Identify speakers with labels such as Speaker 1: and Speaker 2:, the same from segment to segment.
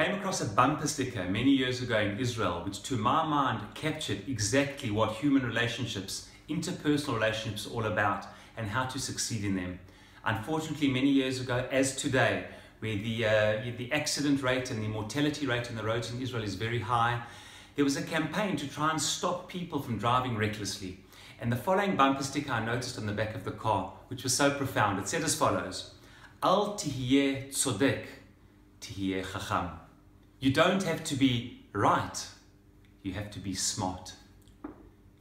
Speaker 1: across a bumper sticker many years ago in Israel, which to my mind captured exactly what human relationships, interpersonal relationships, are all about and how to succeed in them. Unfortunately, many years ago, as today, where the, uh, the accident rate and the mortality rate on the roads in Israel is very high, there was a campaign to try and stop people from driving recklessly. And the following bumper sticker I noticed on the back of the car, which was so profound, it said as follows Al tihye tzodek, tihye chacham. You don't have to be right, you have to be smart.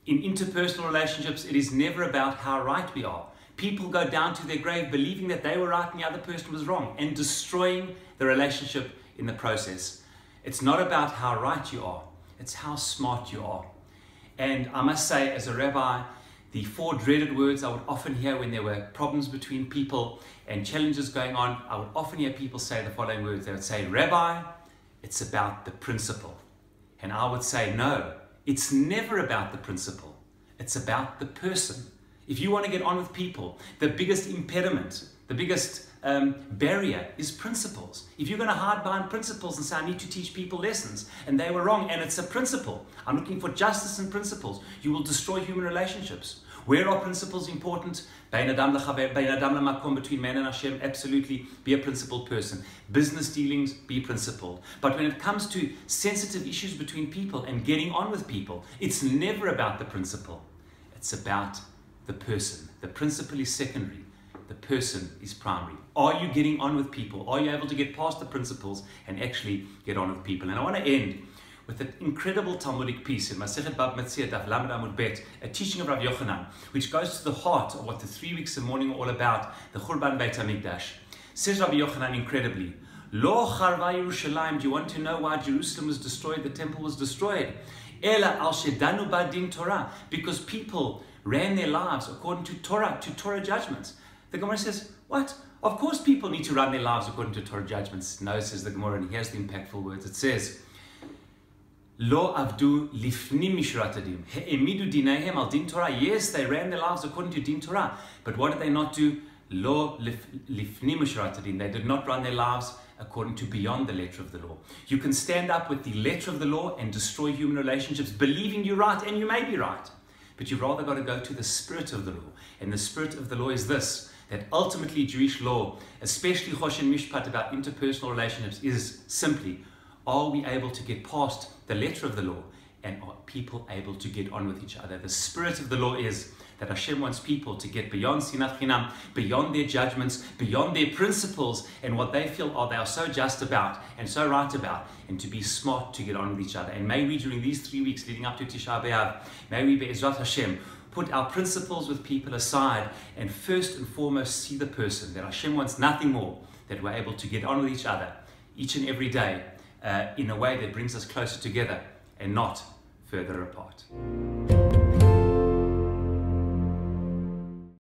Speaker 1: In interpersonal relationships, it is never about how right we are. People go down to their grave believing that they were right and the other person was wrong and destroying the relationship in the process. It's not about how right you are, it's how smart you are. And I must say, as a rabbi, the four dreaded words I would often hear when there were problems between people and challenges going on, I would often hear people say the following words. They would say, Rabbi, it's about the principle. And I would say, no, it's never about the principle. It's about the person. If you want to get on with people, the biggest impediment, the biggest um, barrier is principles. If you're going to hide behind principles and say, I need to teach people lessons, and they were wrong, and it's a principle, I'm looking for justice and principles, you will destroy human relationships. Where are principles important? Between man and Hashem, absolutely be a principled person. Business dealings, be principled. But when it comes to sensitive issues between people and getting on with people, it's never about the principle. It's about the person. The principle is secondary. The person is primary. Are you getting on with people? Are you able to get past the principles and actually get on with people? And I want to end with an incredible Talmudic piece in Masechet Bava Metzia Daf Lamed Amud Bet, a teaching of Rav Yochanan, which goes to the heart of what the three weeks of mourning are all about, the Churban Beit HaMikdash. Says Rav Yochanan incredibly, Lo Charva Yerushalayim, do you want to know why Jerusalem was destroyed, the temple was destroyed? Ela al shedanu badin Torah, because people ran their lives according to Torah, to Torah judgments. The Gemara says, what? Of course people need to run their lives according to Torah judgments. No, says the Gemara, and here's the impactful words. It says, Lo avdu lifnim mishurat hadin. Emidu dinehem al din Torah. Yes, they ran their lives according to din Torah. But what did they not do? Lo lifnim mishurat hadin. They did not run their lives according to beyond the letter of the law. You can stand up with the letter of the law and destroy human relationships, believing you're right, and you may be right. But you've rather got to go to the spirit of the law. And the spirit of the law is this that ultimately Jewish law, especially Choshen Mishpat about interpersonal relationships, is simply are we able to get past the letter of the law and are people able to get on with each other? The spirit of the law is that Hashem wants people to get beyond sinat chinam, beyond their judgments, beyond their principles and what they feel are they are so just about and so right about, and to be smart to get on with each other. And may we, during these three weeks leading up to Tisha B'Av, may we, Be'ezrat Hashem, put our principles with people aside and first and foremost see the person, that Hashem wants nothing more, that we're able to get on with each other each and every day uh, in a way that brings us closer together and not further apart.